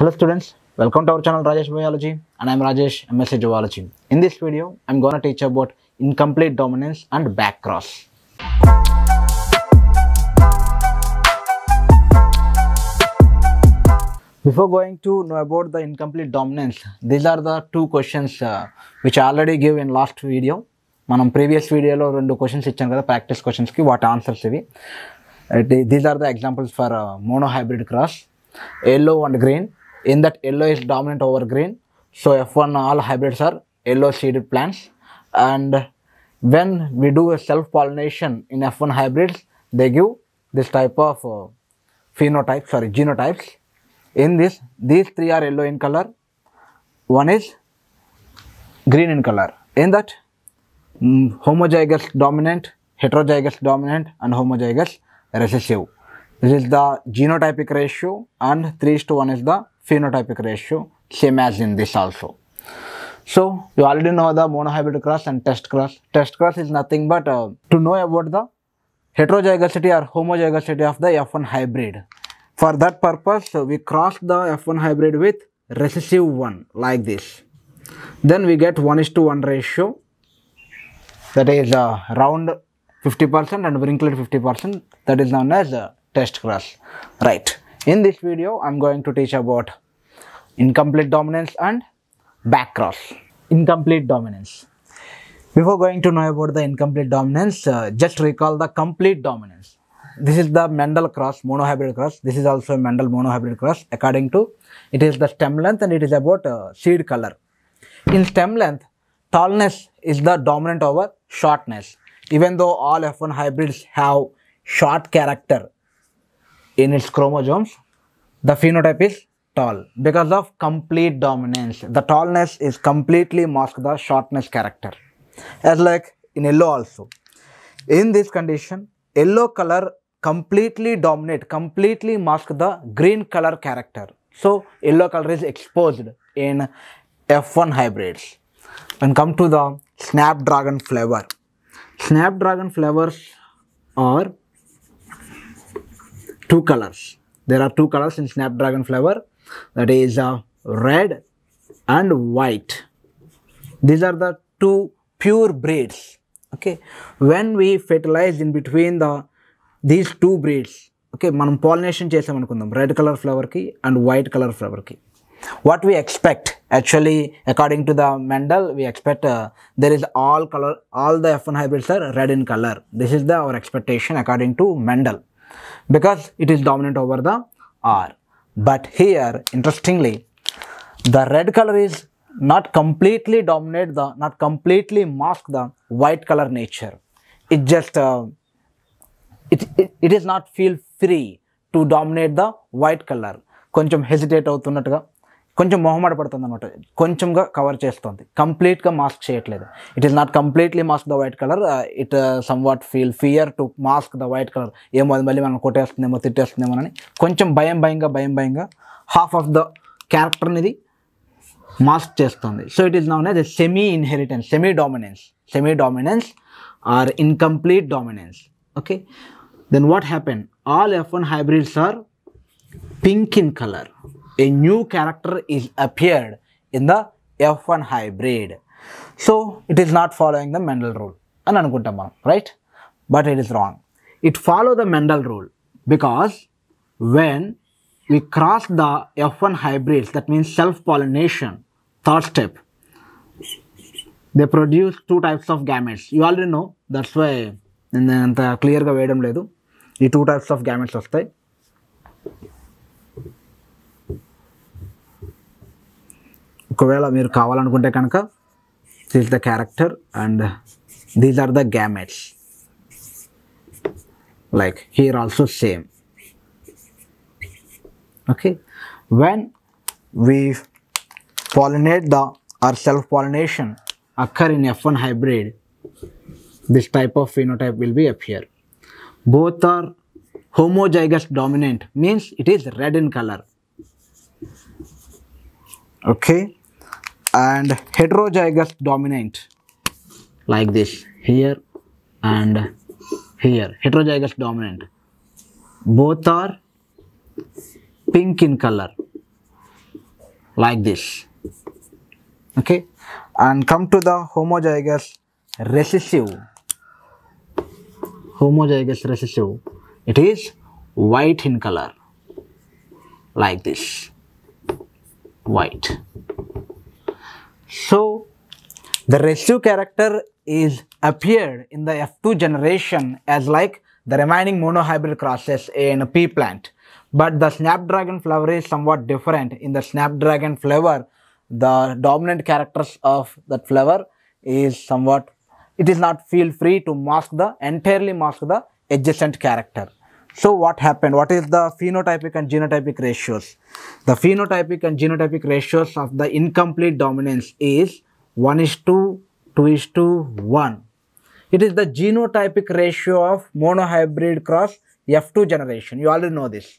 Hello students, welcome to our channel Rajesh Biology and I am Rajesh MSc Zoology. In this video, I am going to teach about incomplete dominance and back cross. Before going to know about the incomplete dominance, these are the two questions uh, which I already gave in last video. మనం previous వీడియోలో రెండు questions ఇచ్చాను కదా practice క్వశ్చన్స్కి వాటి answers ఇవి these are the examples for mono hybrid cross yellow and green in that yellow is dominant over green. So f1 all hybrids are yellow seeded plants. And when we do a self pollination in f1 hybrids they give this type of uh, phenotypes sorry genotypes. In this these three are yellow in color. One is green in color. In that mm, homozygous dominant heterozygous dominant and homozygous recessive. This is the genotypic ratio and 3 is to 1 is the phenotypic ratio, same as in this also. So you already know the monohybrid cross and test cross. Test cross is nothing but uh, to know about the heterozygosity or homozygosity of the F1 hybrid. For that purpose, we cross the F1 hybrid with recessive one like this. Then we get 1 is to 1 ratio that is uh, round 50% and wrinkled 50% that is known as uh, test cross. Right. In this video, I'm going to teach about incomplete dominance and back cross. Incomplete dominance. Before going to know about the incomplete dominance, uh, just recall the complete dominance. This is the Mendel cross, monohybrid cross. This is also a Mendel monohybrid cross. According to, it is the stem length and it is about uh, seed color. In stem length, tallness is the dominant over shortness. Even though all F1 hybrids have short character in its chromosomes, the phenotype is tall because of complete dominance. The tallness is completely mask the shortness character. As like in yellow also. In this condition, yellow color completely dominate, completely mask the green color character. So yellow color is exposed in F1 hybrids. And come to the snapdragon flavor. Snapdragon flavors are two colors. There are two colors in Snapdragon flavor that is uh, red and white. These are the two pure breeds. Okay, when we fertilize in between the these two breeds, okay, మనం pollination చేసామనుకుందాం red colour ఫ్లవర్కి and white colour ఫ్లవర్కి what we expect actually according to the mendel we expect uh, there is all color all the f1 hybrids are red in color this is the our expectation according to mendel because it is dominant over the r but here interestingly the red color is not completely dominate the not completely mask the white color nature it just uh, it, it, it is not feel free to dominate the white color కొంచెం hesitate అవుతున్నట్టుగా కొంచెం మొహమాట పడుతుంది అనమాట కొంచెంగా cover చేస్తుంది. కంప్లీట్గా mask చేయట్లేదు. It is not completely mask the white colour it somewhat feel fear to mask the white colour ఏమో అది మళ్ళీ మనం కొట్టేస్తుందేమో తిట్టేస్తుందేమో అని కొంచెం భయం భయంగా భయం భయంగా హాఫ్ ఆఫ్ ద క్యారెక్టర్ అనేది మాస్క్ చేస్తుంది. So it is known as semi inheritance semi dominance semi dominance or incomplete dominance okay then what happen all F one hybrids are pink in colour a new character character is in the F one hybrid so it is not following the Mendel rule అని అనుకుంటాం మనం right but it is wrong it follow the Mendel rule because when we cross the F one hybrids that means self pollination third step they produce two types of gametes you already know that's why నేను అంత క్లియర్గా వేయడం లేదు ఈ two types of gametes వస్తాయి ఒకవేళ మీరు కావాలనుకుంటే కనుక this the character and these are the gametes like here also same okay when we pollinate the or self pollination occur in f1 hybrid this type of phenotype will be appear both are homozygous dominant means it is red in color okay And heterozygous dominant. Like this here and here. Heterozygous dominant. Both are pink in color. Like this. Okay? And come to the homozygous recessive. Homozygous recessive. It is white in color. Like this. White so the recessive character is appeared in the F2 generation as like the remaining monohybrid crosses in a pea plant. But the Snapdragon flower is somewhat different. In the Snapdragon flower, the dominant characters of that flower is somewhat, it is not feel free to mask the, entirely mask the adjacent character. So what happened? What is the phenotypic and genotypic ratios? The phenotypic and genotypic ratios of the incomplete dominance is 1 is to 2 is to 1. It is the genotypic ratio of monohybrid cross F2 generation. You already know this.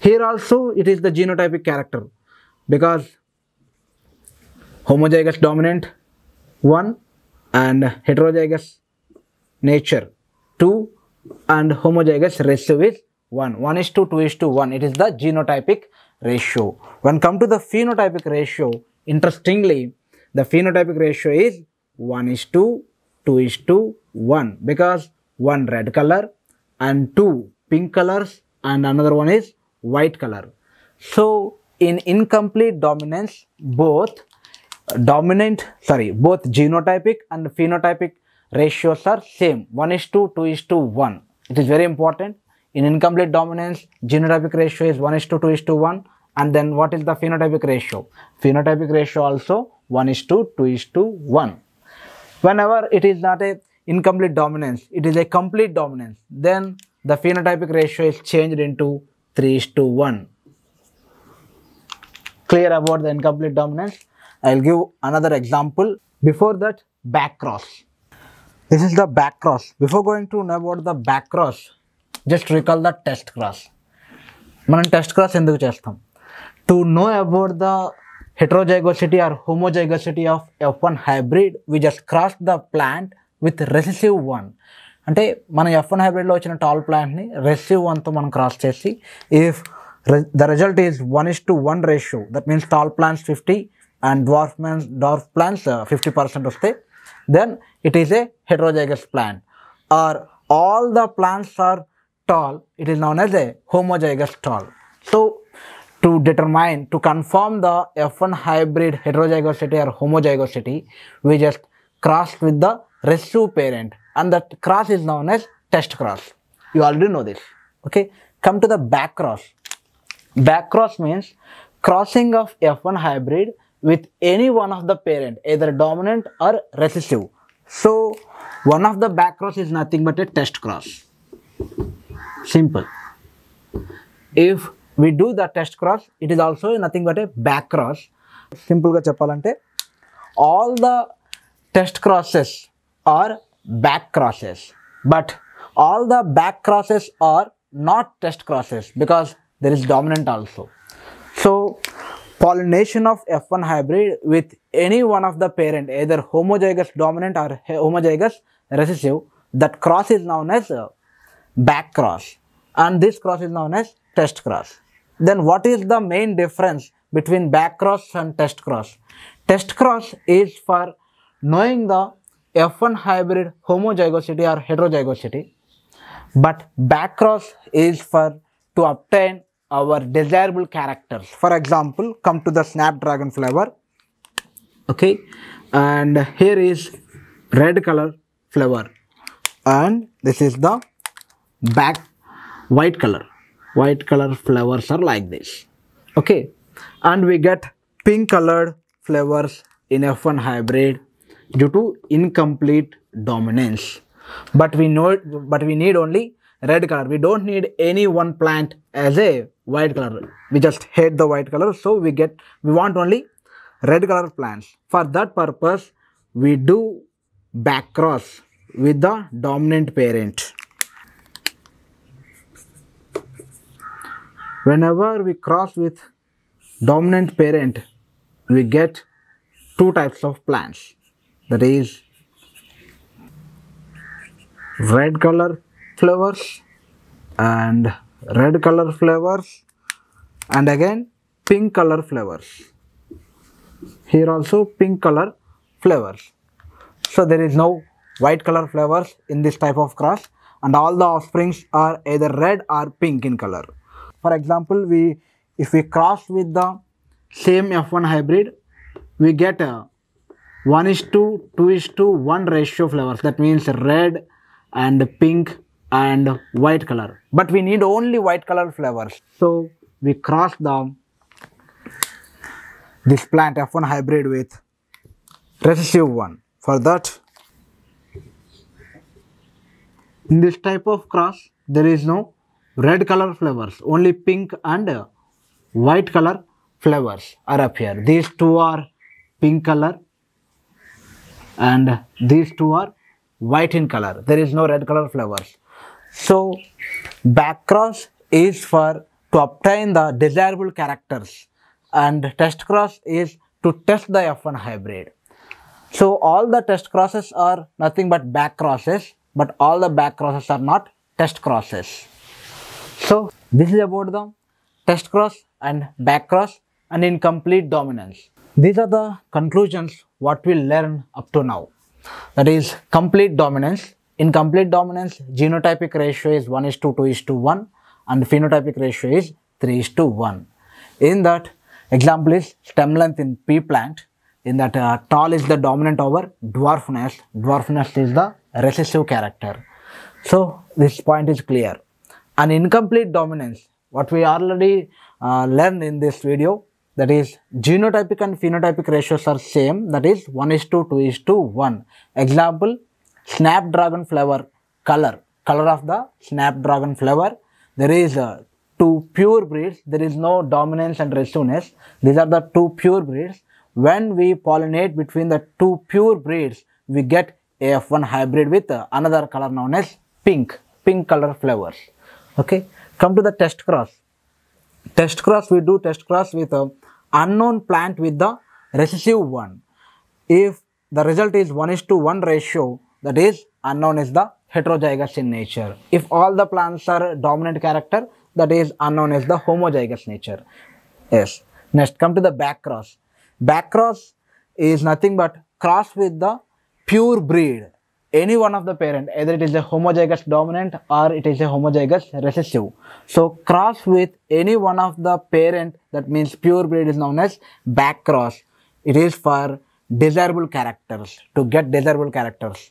Here also it is the genotypic character because homozygous dominant 1 and heterozygous nature 2 and homozygous recessive is 1. 1 is to 2 is to 1. It is the genotypic ratio. When come to the phenotypic ratio, interestingly, the phenotypic ratio is 1 is to 2 is to 1 because one red color and two pink colors and another one is white color. So in incomplete dominance, both uh, dominant, sorry, both genotypic and phenotypic ratios are same 1 is to 2 is to 1. It is very important. In incomplete dominance, genotypic ratio is 1 is to 2 is to 1 and then what is the phenotypic ratio? Phenotypic ratio also 1 is to 2 is to 1. Whenever it is not a incomplete dominance, it is a complete dominance, then the phenotypic ratio is changed into 3 is to 1. Clear about the incomplete dominance? I will give another example. Before that, back cross. This is the back cross. Before going to know about the back cross, just recall the test cross. మనం test cross ఎందుకు చేస్తాం to know about the heterozygosity or homozygosity of F one hybrid we just cross the plant with recessive one అంటే మన F one హైబ్రిడ్లో వచ్చిన tall ప్లాంట్ని recessive వన్తో మనం cross చేసి if the result is one is to one ratio that means tall plants fifty and dwarf man's dwarf plants fifty percent వస్తే then it is a heterozygous plant. Or all the plants are tall. It is known as a homozygous tall. So to determine to confirm the f1 hybrid heterozygosity or homozygosity we just crossed with the residue parent. And that cross is known as test cross. You already know this. Okay? Come to the back cross. Back cross means crossing of f1 hybrid with any one of the parent either dominant or recessive. So, one of the back cross is nothing but a test cross. Simple. If we do the test cross, it is also nothing but a back cross. సింపుల్గా చెప్పాలంటే all the test crosses are back crosses but all the back crosses are not test crosses because there is dominant also so pollination of F1 hybrid with any one of the parent, either homozygous dominant or homozygous recessive, that cross is known as uh, back cross and this cross is known as test cross. Then what is the main difference between back cross and test cross? Test cross is for knowing the F1 hybrid homozygosity or heterozygosity but back cross is for to obtain our desirable characters. For example come to the snapdragon flower okay. And here is red color flower and this is the back white color. White color flowers are like this. Okay. And we get pink colored flowers in f1 hybrid due to incomplete dominance. But we know but we need only red color. We don't need any one plant as a white color. We just hate the white color so we get we want only red color plants. For that purpose we do back cross with the dominant parent. Whenever we cross with dominant parent we get two types of plants. That is red color flowers and red color flowers and again pink color flowers. Here also pink color flowers. So there is no white color flowers in this type of cross and all the offsprings are either red or pink in color. For example, we if we cross with the same F1 hybrid, we get a 1 is to 2 is to 1 ratio flowers. That means red and pink and white color. But we need only white color flowers. So we cross the this plant F1 hybrid with recessive one. For that, in this type of cross, there is no red color flowers, only pink and white color flowers are up here. These two are pink color and these two are white in color. There is no red color flowers. So, back cross is for to obtain the desirable characters and test cross is to test the F1 hybrid. So all the test crosses are nothing but back crosses, but all the back crosses are not test crosses. So this is about the test cross and back cross and incomplete dominance. These are the conclusions what we learn up to now. That is complete dominance. In complete dominance, genotypic ratio is 1 is to 2 is to 1 and phenotypic ratio is 3 is to 1. In that, example is stem length in pea plant. In that, uh, tall is the dominant over dwarfness. Dwarfness is the recessive character. So, this point is clear. An incomplete dominance, what we already uh, learned in this video, that is genotypic and phenotypic ratios are same, that is 1 is to 2 is to 1. Example, snapdragon flower color, color of the snapdragon flower, there is uh, two pure breeds, there is no dominance and recessiveness. These are the two pure breeds. When we pollinate between the two pure breeds, we get AF1 hybrid with uh, another color known as pink, pink color flowers. Okay, come to the test cross. Test cross, we do test cross with a unknown plant with the recessive one. If the result is 1 is to 1 ratio, that is unknown is the heterozygous in nature. If all the plants are dominant character, that is unknown as the homozygous nature. Yes. Next, come to the back cross. Back cross is nothing but cross with the pure breed. Any one of the parent, either it is a homozygous dominant or it is a homozygous recessive. So, cross with any one of the parent, that means pure breed is known as back cross. It is for desirable characters, to get desirable characters.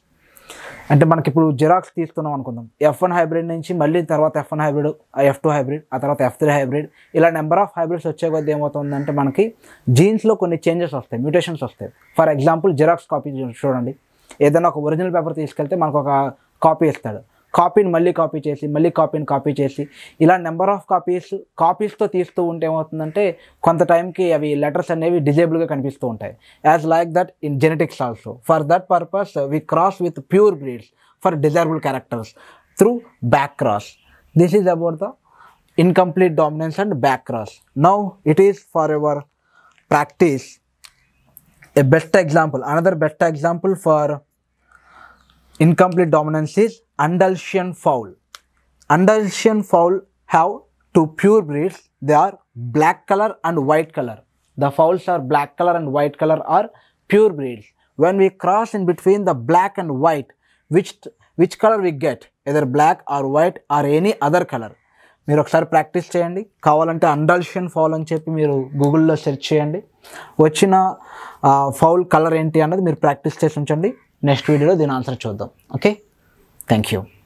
అంటే మనకి ఇప్పుడు xerox తీసుకున్నాం అనుకుందాం. F one hybrid నుంచి మళ్ళీ తర్వాత F one hybrid F two hybrid ఆ తర్వాత ఎఫ్ త్రీ హైబ్రిడ్ ఇలా నెంబర్ ఆఫ్ హైబ్రిడ్స్ వచ్చే కొద్దీ ఏమవుతుందంటే మనకి జీన్స్లో కొన్ని చేంజెస్ వస్తాయి మ్యూటేషన్స్ వస్తాయి. ఫర్ ఎగ్జాంపుల్ జిరాక్స్ కాపీ చూడండి. ఏదైనా ఒక ఒరిజినల్ పేపర్ తీసుకెళ్తే మనకు ఒక కాపీ ఇస్తాడు. కాపీని మళ్ళీ కాపీ చేసి మళ్ళీ కాపీని కాపీ చేసి ఇలా నెంబర్ ఆఫ్ కాపీస్ కాపీస్తో తీస్తూ ఉంటే ఏమవుతుందంటే కొంత టైంకి అవి లెటర్స్ అనేవి డిజేబుల్గా కనిపిస్తూ ఉంటాయి as like that in genetics also for that purpose we cross with pure breeds for desirable characters through back cross this is about the incomplete dominance and back cross. Now it is for our practice a best example. Another best example for incomplete dominance is Andalusian fowl. Andalusian fowl have two pure breeds. They are black color and white color. The fowls are black color and white color are pure breeds. When we cross in between the black and white, which which color we get? Either black or white or any other color. మీరు ఒకసారి practice చేయండి కావాలంటే అండల్షియన్ foul అని చెప్పి మీరు గూగుల్లో search చేయండి వచ్చిన ఫౌల్ కలర్ ఏంటి అన్నది మీరు ప్రాక్టీస్ చేసి ఉంచండి నెక్స్ట్ వీడియోలో దీని ఆన్సర్ చూద్దాం ఓకే Thank you.